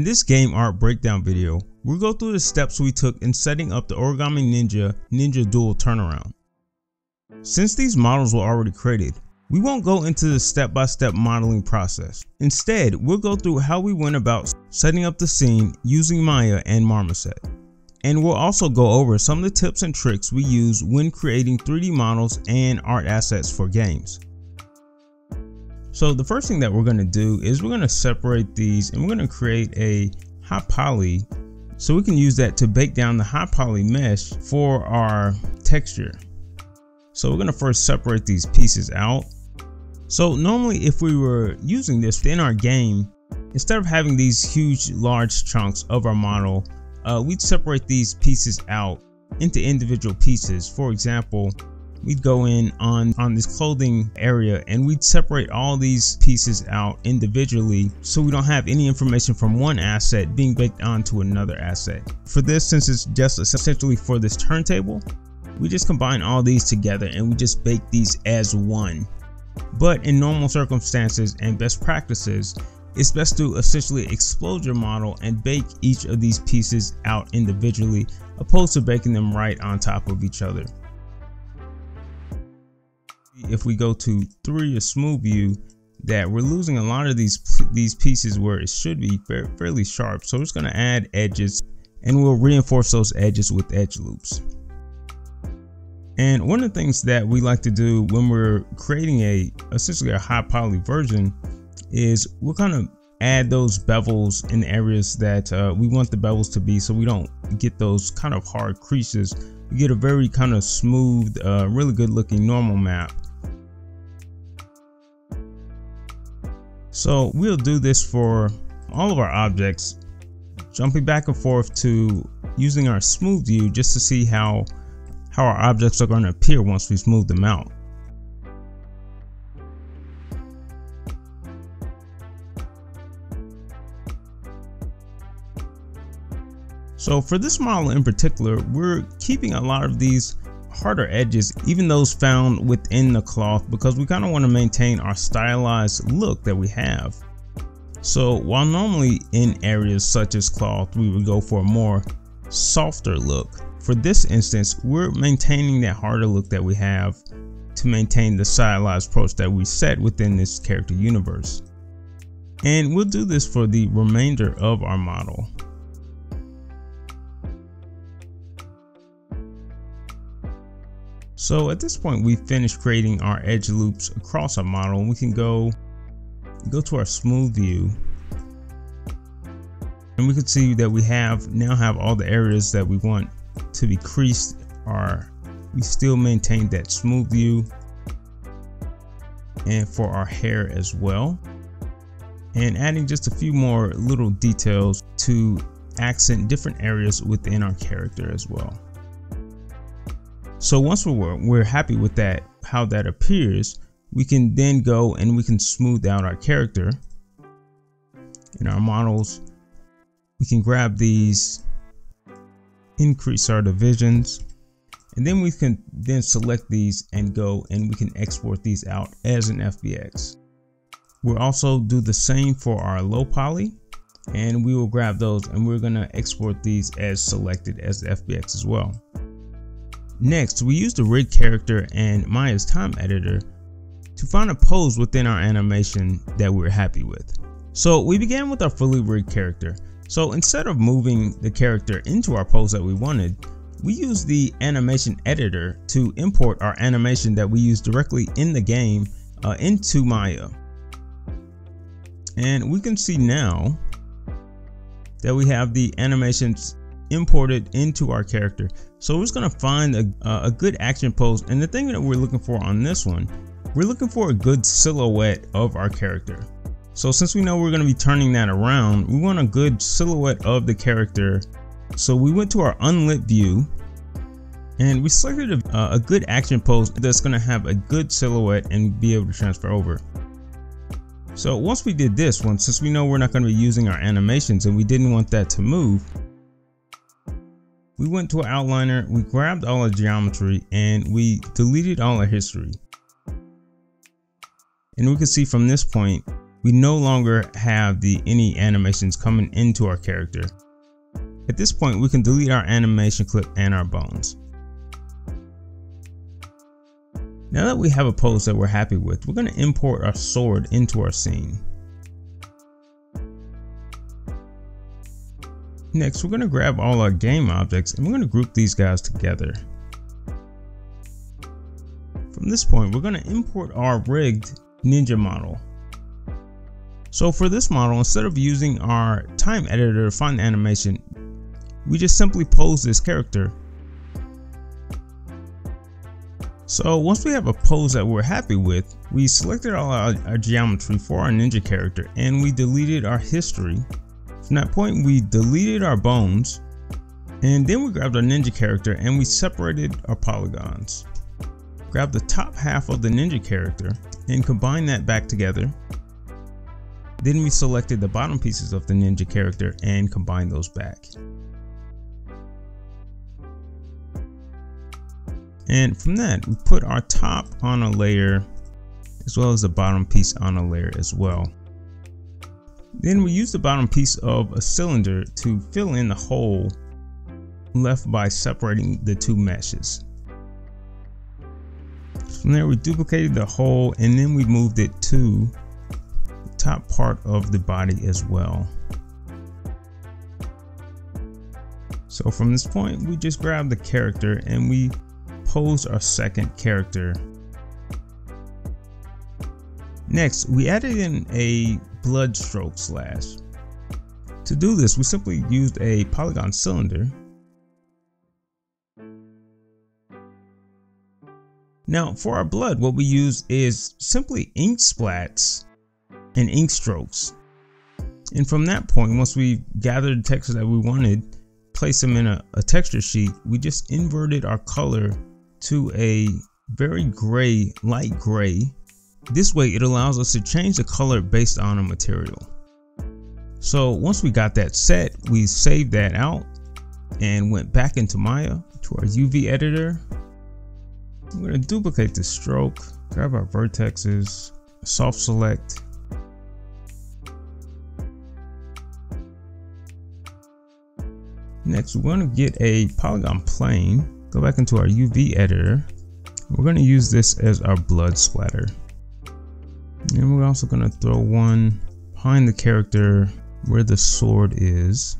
In this game art breakdown video, we'll go through the steps we took in setting up the Origami Ninja Ninja Duel turnaround. Since these models were already created, we won't go into the step-by-step -step modeling process. Instead, we'll go through how we went about setting up the scene using Maya and Marmoset. And we'll also go over some of the tips and tricks we use when creating 3D models and art assets for games. So the first thing that we're going to do is we're going to separate these and we're going to create a high poly so we can use that to bake down the high poly mesh for our texture. So we're going to first separate these pieces out. So normally if we were using this in our game, instead of having these huge large chunks of our model, uh, we'd separate these pieces out into individual pieces. For example, we'd go in on on this clothing area and we'd separate all these pieces out individually so we don't have any information from one asset being baked onto another asset. For this since it's just essentially for this turntable we just combine all these together and we just bake these as one. But in normal circumstances and best practices it's best to essentially explode your model and bake each of these pieces out individually opposed to baking them right on top of each other if we go to 3 or smooth view that we're losing a lot of these these pieces where it should be fairly sharp. So we're just going to add edges and we'll reinforce those edges with edge loops. And one of the things that we like to do when we're creating a essentially a high poly version is we'll kind of add those bevels in areas that uh, we want the bevels to be so we don't get those kind of hard creases. We get a very kind of smooth uh, really good looking normal map So we'll do this for all of our objects, jumping back and forth to using our smooth view just to see how, how our objects are going to appear once we smooth them out. So for this model in particular, we're keeping a lot of these harder edges, even those found within the cloth because we kind of want to maintain our stylized look that we have. So while normally in areas such as cloth, we would go for a more softer look. For this instance, we're maintaining that harder look that we have to maintain the stylized approach that we set within this character universe. And we'll do this for the remainder of our model. So at this point, we've finished creating our edge loops across our model and we can go, go to our smooth view and we can see that we have now have all the areas that we want to be creased are we still maintain that smooth view and for our hair as well and adding just a few more little details to accent different areas within our character as well. So once we're, we're happy with that, how that appears, we can then go and we can smooth out our character in our models. We can grab these, increase our divisions, and then we can then select these and go and we can export these out as an FBX. We'll also do the same for our low poly and we will grab those and we're to export these as selected as the FBX as well. Next, we use the rig character and Maya's time editor to find a pose within our animation that we're happy with. So we began with our fully rigged character. So instead of moving the character into our pose that we wanted, we use the animation editor to import our animation that we use directly in the game uh, into Maya. And we can see now that we have the animations imported into our character. So we're just gonna find a, a good action pose. And the thing that we're looking for on this one, we're looking for a good silhouette of our character. So since we know we're gonna be turning that around, we want a good silhouette of the character. So we went to our unlit view and we selected a, a good action pose that's gonna have a good silhouette and be able to transfer over. So once we did this one, since we know we're not going to be using our animations and we didn't want that to move, we went to our outliner, we grabbed all our geometry, and we deleted all our history. And we can see from this point we no longer have the any animations coming into our character. At this point, we can delete our animation clip and our bones. Now that we have a pose that we're happy with, we're going to import our sword into our scene. Next, we're going to grab all our game objects and we're going to group these guys together. From this point, we're going to import our rigged ninja model. So for this model, instead of using our time editor to find the animation, we just simply pose this character. So once we have a pose that we're happy with, we selected all our, our geometry for our ninja character and we deleted our history. From that point, we deleted our bones and then we grabbed our ninja character and we separated our polygons. Grab the top half of the ninja character and combine that back together then we selected the bottom pieces of the ninja character and combined those back. And from that, we put our top on a layer as well as the bottom piece on a layer as well. Then we use the bottom piece of a cylinder to fill in the hole left by separating the two meshes. From there we duplicated the hole and then we moved it to the top part of the body as well. So from this point, we just grab the character and we pose our second character. Next, we added in a blood stroke slash. To do this, we simply used a polygon cylinder. Now for our blood, what we use is simply ink splats and ink strokes. And from that point, once we gathered the texture that we wanted, place them in a, a texture sheet, we just inverted our color to a very gray, light gray. This way it allows us to change the color based on a material. So once we got that set, we saved that out and went back into Maya to our UV editor. We're gonna duplicate the stroke, grab our vertexes, soft select, Next, we're going to get a polygon plane, go back into our UV editor. We're going to use this as our blood splatter. And we're also going to throw one behind the character where the sword is.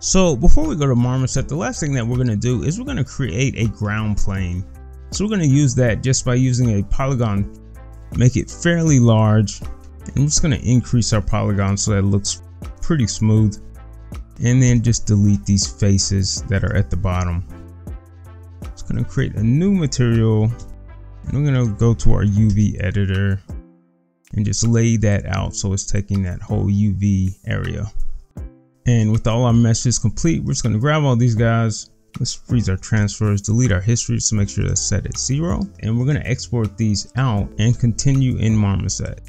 So before we go to Marmoset, the last thing that we're going to do is we're going to create a ground plane. So we're going to use that just by using a polygon, make it fairly large. And we're just going to increase our polygon so that it looks pretty smooth and then just delete these faces that are at the bottom. It's going to create a new material and we're to go to our UV editor and just lay that out so it's taking that whole UV area. And with all our meshes complete, we're just to grab all these guys. Let's freeze our transforms, delete our histories to make sure that's set at zero. And we're to export these out and continue in Marmoset.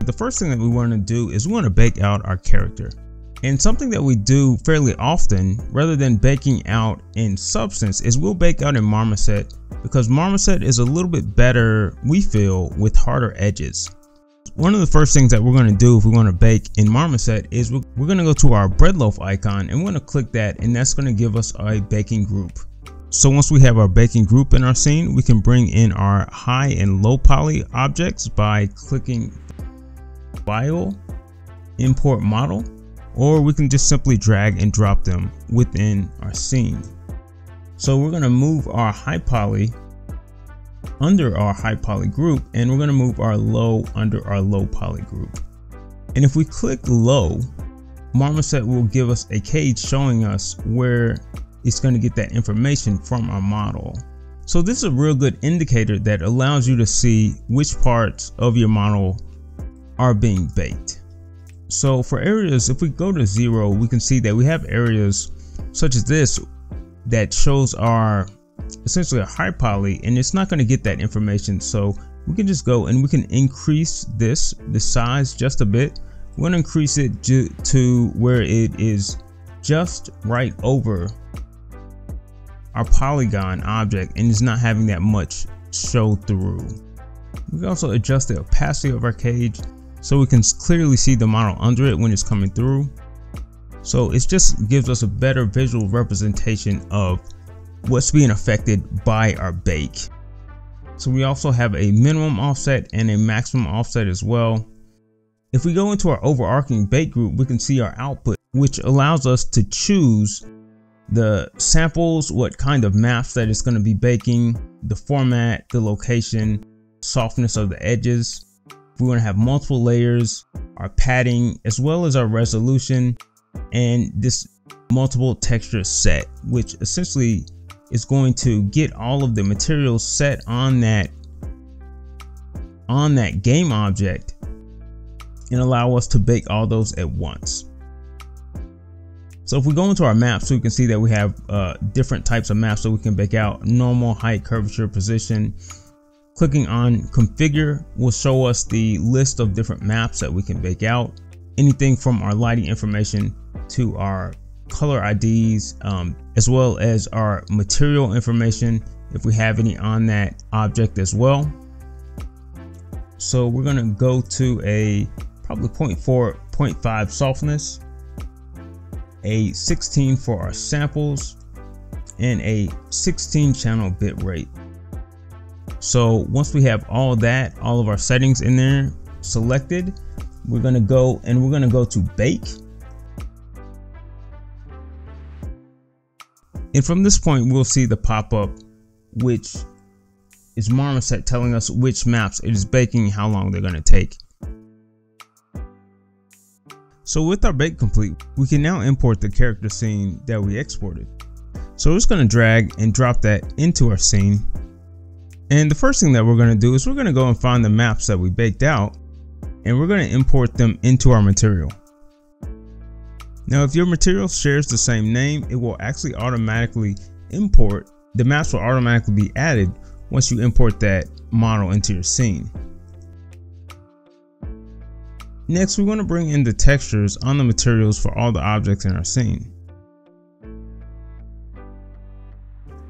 The first thing that we want to do is we want to bake out our character. And something that we do fairly often, rather than baking out in substance, is we'll bake out in marmoset because marmoset is a little bit better, we feel, with harder edges. One of the first things that we're going to do if we want to bake in marmoset is we're, going to go to our bread loaf icon and we're going to click that and that's going to give us a baking group. So once we have our baking group in our scene, we can bring in our high and low poly objects by clicking file, import model, or we can just simply drag and drop them within our scene. So we're going to move our high poly under our high poly group and we're going to move our low under our low poly group. And if we click low, Marmoset will give us a cage showing us where it's going to get that information from our model. So this is a real good indicator that allows you to see which parts of your model are being baked. So for areas, if we go to zero, we can see that we have areas such as this that shows our essentially a high poly and it's not going to get that information. So we can just go and we can increase this, the size just a bit. We're going to increase it to where it is just right over our polygon object and it's not having that much show through. We can also adjust the opacity of our cage so we can clearly see the model under it when it's coming through. So it just gives us a better visual representation of what's being affected by our bake. So we also have a minimum offset and a maximum offset as well. If we go into our overarching bake group, we can see our output, which allows us to choose the samples, what kind of maps that it's going to be baking, the format, the location, softness of the edges. We want to have multiple layers, our padding, as well as our resolution, and this multiple texture set, which essentially is going to get all of the materials set on that on that game object and allow us to bake all those at once. So if we go into our maps, we can see that we have uh, different types of maps that we can bake out. Normal, height, curvature, position. Clicking on configure will show us the list of different maps that we can bake out. Anything from our lighting information to our color IDs, um, as well as our material information if we have any on that object as well. So we're gonna go to a probably 0.4, 0.5 softness, a 16 for our samples, and a 16 channel bit rate. So once we have all that, all of our settings in there selected, we're gonna go and we're gonna go to bake And from this point, we'll see the pop-up, which is Marmoset telling us which maps it is baking how long they're to take. So with our bake complete, we can now import the character scene that we exported. So we're just to drag and drop that into our scene. And the first thing that we're going to do is we're going to go and find the maps that we baked out and we're going to import them into our material. Now, if your material shares the same name, it will actually automatically import, the maps will automatically be added once you import that model into your scene. Next, we want to bring in the textures on the materials for all the objects in our scene.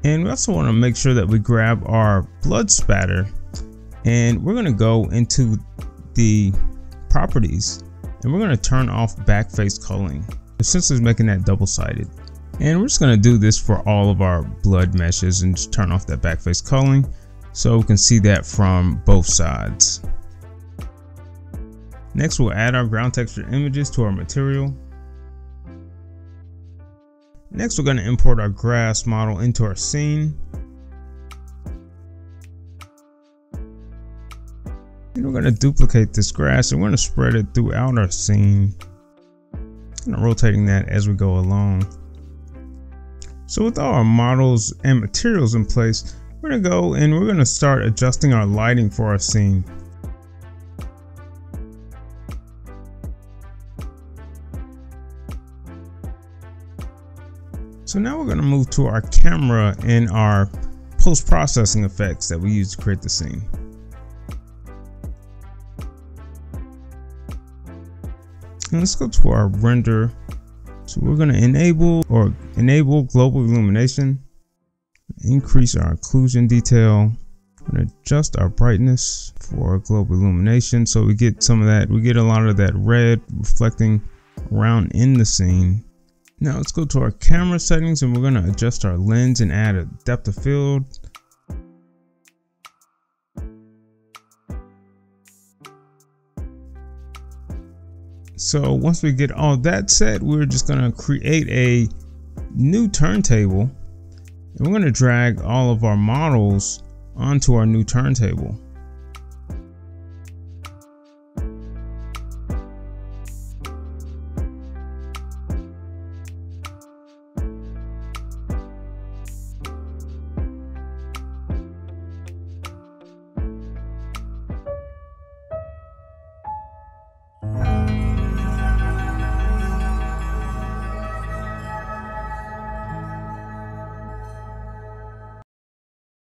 And we also want to make sure that we grab our blood spatter and we're going to go into the properties and we're going to turn off backface culling it's making that double-sided. And we're just going to do this for all of our blood meshes and just turn off that backface culling so we can see that from both sides. Next we'll add our ground texture images to our material. Next we're going to import our grass model into our scene. And we're going to duplicate this grass and we're going to spread it throughout our scene kind of rotating that as we go along. So with all our models and materials in place, we're gonna go and we're gonna start adjusting our lighting for our scene. So now we're gonna move to our camera and our post-processing effects that we use to create the scene. let's go to our render. So we're going to enable or enable global illumination, increase our occlusion detail, to adjust our brightness for global illumination so we get some of that, we get a lot of that red reflecting around in the scene. Now let's go to our camera settings and we're going to adjust our lens and add a depth of field So once we get all that set, we're just gonna create a new turntable and we're gonna drag all of our models onto our new turntable.